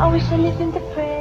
I wish I lived in the past.